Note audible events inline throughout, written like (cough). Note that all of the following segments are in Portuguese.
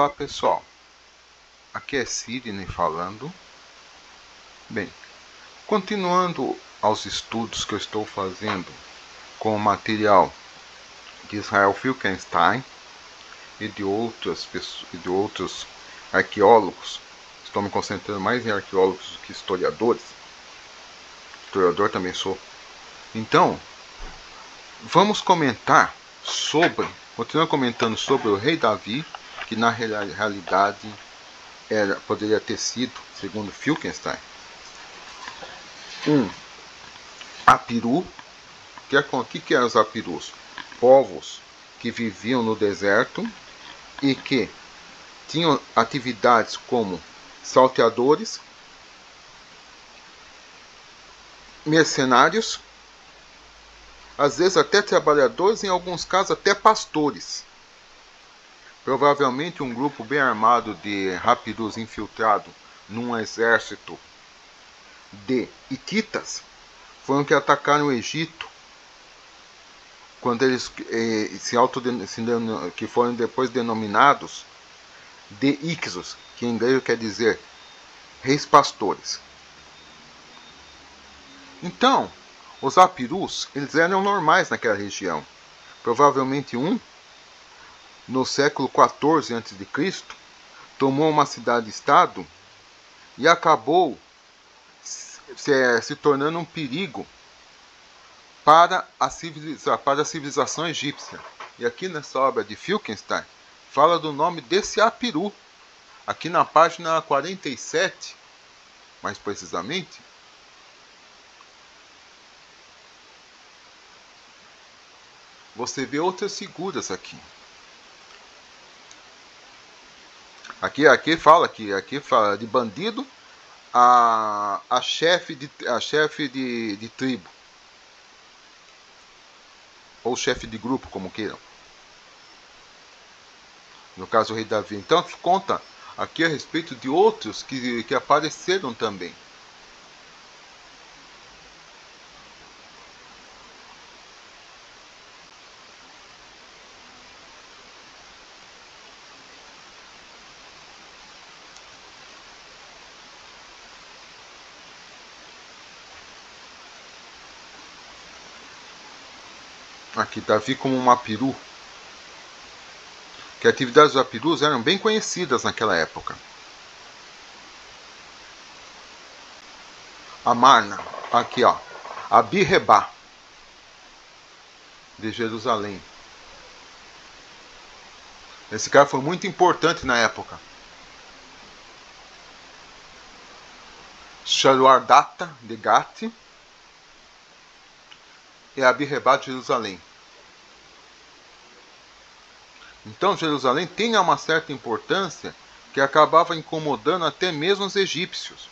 Olá pessoal, aqui é Sidney falando. Bem, continuando aos estudos que eu estou fazendo com o material de Israel Filkenstein e de outras pessoas, e de outros arqueólogos, estou me concentrando mais em arqueólogos do que historiadores. Historiador também sou. Então, vamos comentar sobre, continuando comentando sobre o rei Davi que na realidade era, poderia ter sido, segundo Filkenstein, um apiru. Que é, o que, que eram os apirus? Povos que viviam no deserto e que tinham atividades como salteadores, mercenários, às vezes até trabalhadores, em alguns casos até pastores. Provavelmente um grupo bem armado de rapidus infiltrado num exército de hititas foram que atacaram o Egito quando eles eh, se auto que foram depois denominados de Ixos, que em grego quer dizer reis pastores. Então, os apirus, eles eram normais naquela região. Provavelmente um no século XIV a.C., tomou uma cidade-estado e acabou se, se, tornando um perigo para a, para a civilização egípcia. E aqui nessa obra de Filkenstein, fala do nome desse Apiru. Aqui na página 47, mais precisamente, você vê outras figuras aqui. Aqui, aqui fala que aqui fala de bandido a, a chefe de a chefe de, de tribo ou chefe de grupo, como queiram. No caso o rei Davi. Então conta aqui a respeito de outros que, que apareceram também. Aqui Davi como um apiru, que atividades dos apirus eram bem conhecidas naquela época. Amarna, aqui ó, Abirrebá, de Jerusalém. Esse cara foi muito importante na época. Sharuardata de Gati e Abirrebá de Jerusalém. Então Jerusalém tinha uma certa importância que acabava incomodando até mesmo os egípcios.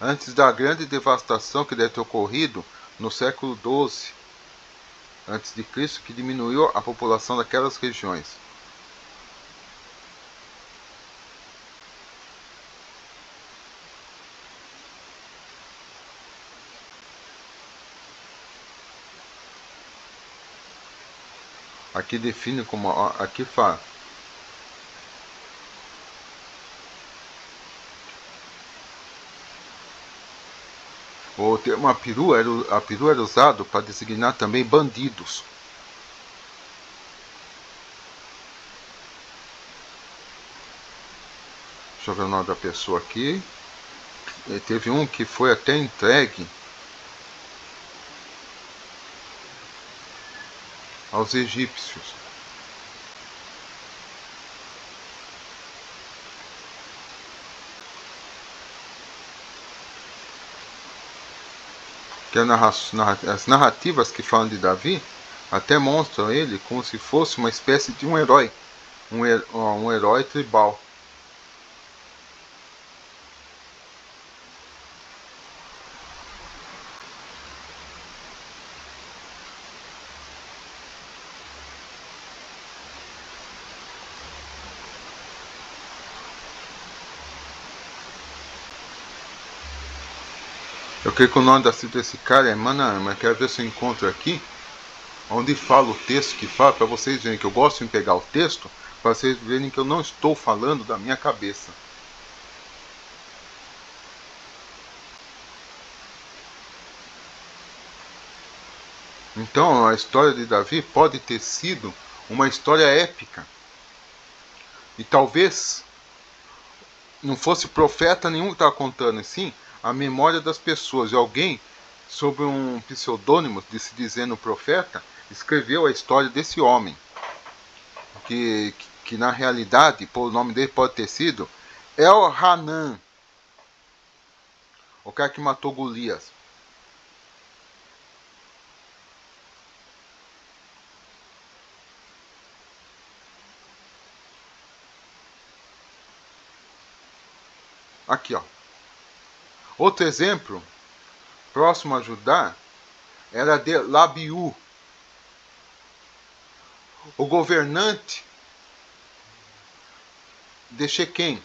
Antes da grande devastação que deve ter ocorrido no século XII Cristo, que diminuiu a população daquelas regiões. Aqui define como aqui fala. O termo apiru era, apiru era usado para designar também bandidos. Deixa eu ver o nome da pessoa aqui. E teve um que foi até entregue aos egípcios. Que as narrativas que falam de Davi até mostram ele como se fosse uma espécie de um herói, um herói tribal. Eu creio que o nome da cita desse cara é Manama. Quero ver se eu encontro aqui. onde fala o texto que fala, para vocês verem que eu gosto de pegar o texto, para vocês verem que eu não estou falando da minha cabeça. Então, a história de Davi pode ter sido uma história épica. E talvez não fosse profeta nenhum que estava contando, sim a memória das pessoas. E alguém, sob um pseudônimo de se dizendo profeta, escreveu a história desse homem. Que, que, na realidade, o nome dele pode ter sido El Hanan, o cara que matou Golias. Aqui, ó. Outro exemplo, próximo a Judá, era de Labiú, o governante de Shequem.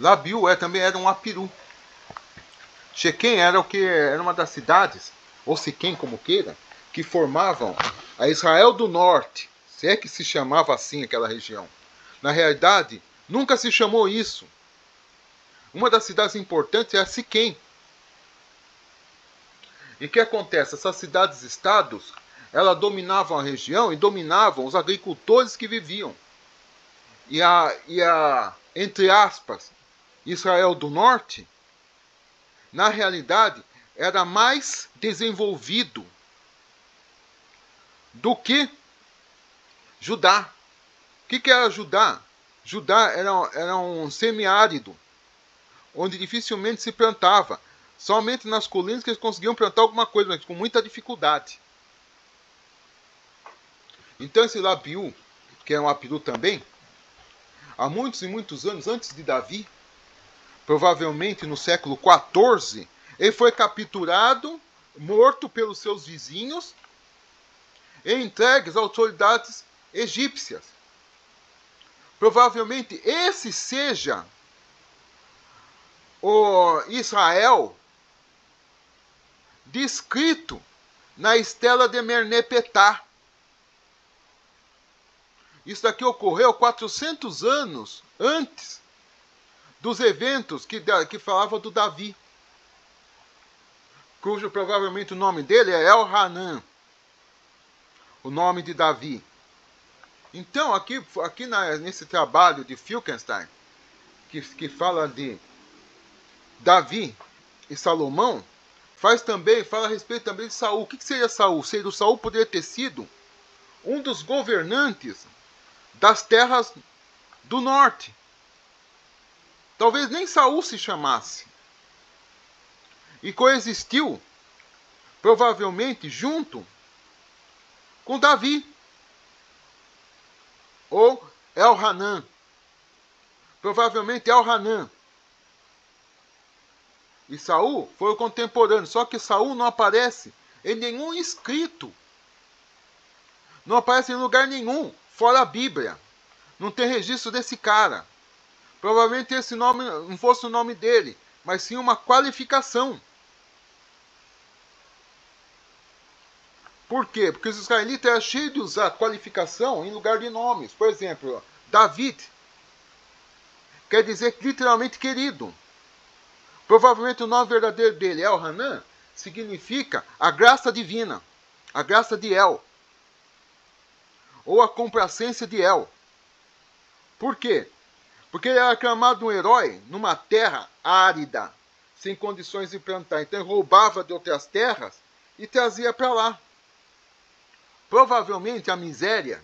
Labiú é, também era um apiru. Shequem era o que era uma das cidades, ou Siquém como queira, que formavam a Israel do Norte, se é que se chamava assim aquela região. Na realidade, nunca se chamou isso. Uma das cidades importantes é a Siquém. E o que acontece? Essas cidades-estados, elas dominavam a região e dominavam os agricultores que viviam. E a, e a entre aspas, Israel do Norte, na realidade, era mais desenvolvido do que Judá. O que, que era Judá? Judá era, era um semiárido onde dificilmente se plantava. Somente nas colinas que eles conseguiam plantar alguma coisa, mas com muita dificuldade. Então esse Labiú, que é um apiru também, há muitos e muitos anos antes de Davi, provavelmente no século XIV, ele foi capturado, morto pelos seus vizinhos e entregue às autoridades egípcias. Provavelmente esse seja o Israel descrito na estela de Mernepetá. Isso daqui ocorreu 400 anos antes dos eventos que, que falava do Davi, cujo provavelmente o nome dele é El Hanan, o nome de Davi. Então, aqui, aqui na, nesse trabalho de Filkenstein, que, que fala de Davi e Salomão, faz também, fala a respeito também de Saul. O que, seria Saul? Seria o Saul poderia ter sido um dos governantes das terras do norte. Talvez nem Saul se chamasse. E coexistiu, provavelmente, junto com Davi. Ou El Hanan. Provavelmente El Hanan e Saul foi o contemporâneo, só que Saul não aparece em nenhum escrito. Não aparece em lugar nenhum, fora a Bíblia. Não tem registro desse cara. Provavelmente esse nome não fosse o nome dele, mas sim uma qualificação. Por quê? Porque os israelitas eram cheios de usar qualificação em lugar de nomes. Por exemplo, David quer dizer literalmente querido. Provavelmente o nome verdadeiro dele, El Hanan, significa a graça divina, a graça de El, ou a complacência de El. Por quê? Porque ele era aclamado um herói numa terra árida, sem condições de plantar. Então ele roubava de outras terras e trazia para lá. Provavelmente a miséria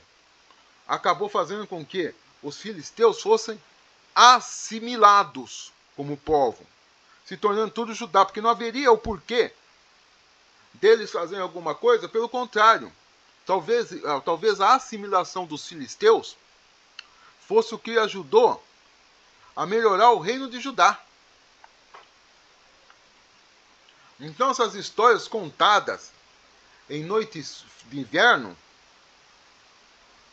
acabou fazendo com que os filisteus fossem assimilados como povo se tornando tudo Judá, porque não haveria o porquê deles fazerem alguma coisa, pelo contrário, talvez, ah, talvez a assimilação dos filisteus fosse o que ajudou a melhorar o reino de Judá. Então essas histórias contadas em noites de inverno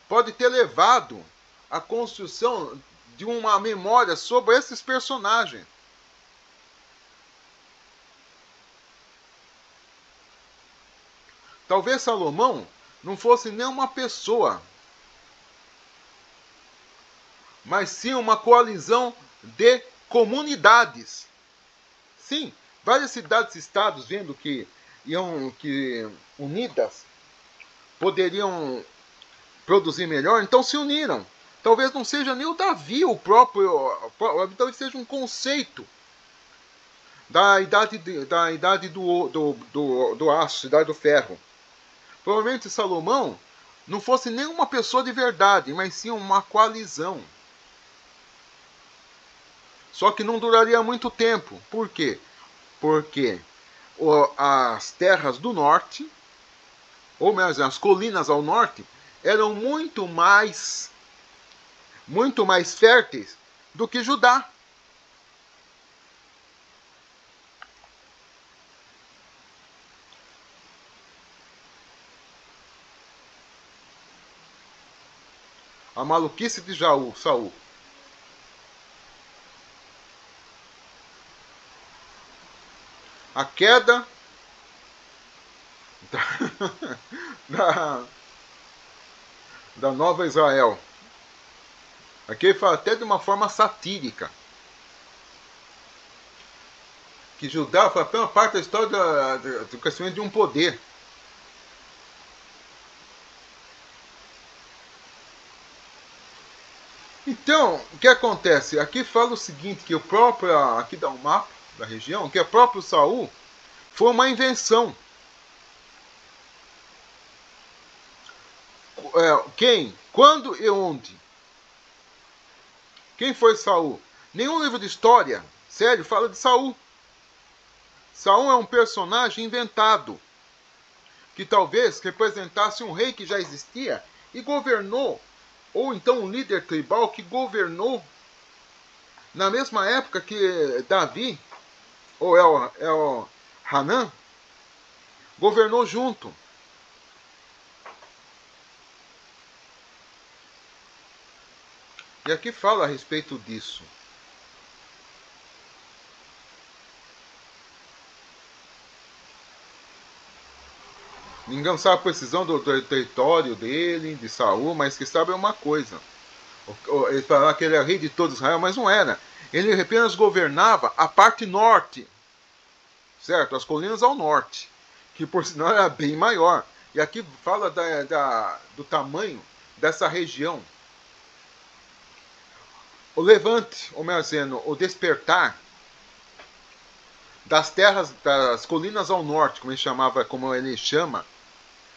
pode ter levado à construção de uma memória sobre esses personagens. Talvez Salomão não fosse nem uma pessoa, mas sim uma coalizão de comunidades. Sim, várias cidades e estados vendo que iam que unidas poderiam produzir melhor, então se uniram. Talvez não seja nem o Davi o próprio, talvez seja um conceito da idade, da idade do, do, do, do aço, idade do ferro. Provavelmente Salomão não fosse nenhuma pessoa de verdade, mas sim uma coalizão. Só que não duraria muito tempo. Por quê? Porque as terras do norte, ou melhor, as colinas ao norte, eram muito mais muito mais férteis do que Judá. A maluquice de Jaú, Saul. A queda (laughs) da, da, da Nova Israel. Aqui ele fala até de uma forma satírica. Que Judá foi apenas parte da história do, do crescimento de um poder. Então, o que acontece? Aqui fala o seguinte, que o próprio, aqui dá um mapa da região, que o próprio Saul foi uma invenção. É, quem, quando e onde? Quem foi Saul? Nenhum livro de história, sério, fala de Saul. Saul é um personagem inventado, que talvez representasse um rei que já existia e governou ou então um líder tribal que governou na mesma época que Davi, ou é o Hanan, governou junto. E aqui fala a respeito disso. Ninguém sabe a precisão do, do território dele, de Saul, mas que sabe uma coisa. Ele falava que ele era rei de todo Israel, mas não era. Ele apenas governava a parte norte, certo? As colinas ao norte, que por sinal era bem maior. E aqui fala da, da, do tamanho dessa região. O levante, ou melhor dizendo, o despertar das terras, das colinas ao norte, como ele chamava, como ele chama,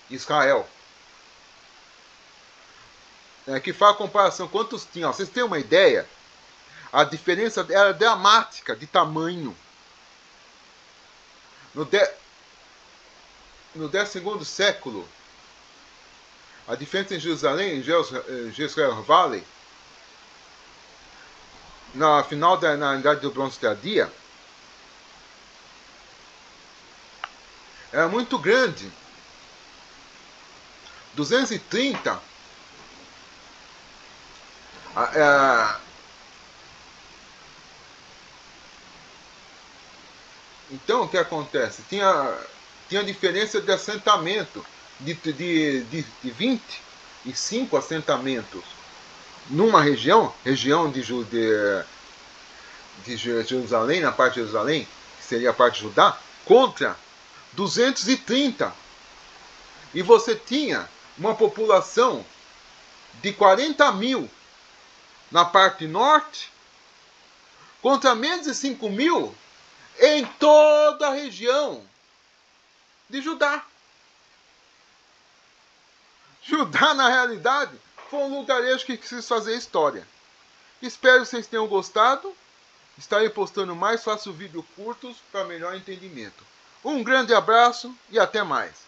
Israel. É, que faz a comparação quantos tinham. Vocês têm uma ideia? A diferença era dramática de tamanho. No, de, no 12 século, a diferença em Jerusalém e Jerusalém Valley, na final da na idade do bronze tardia, era muito grande. 230 é, então o que acontece? Tinha, tinha diferença de assentamento de, de, de, de 25 assentamentos numa região, região de, de, de Jerusalém, na parte de Jerusalém, que seria a parte de Judá, contra 230. E você tinha uma população de 40 mil na parte norte, contra menos de 5 mil em toda a região de Judá. Judá, na realidade, foi um lugarejo que quis fazer história. Espero que vocês tenham gostado. Estarei postando mais, faço vídeos curtos para melhor entendimento. Um grande abraço e até mais.